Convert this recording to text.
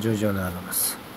叙情であります。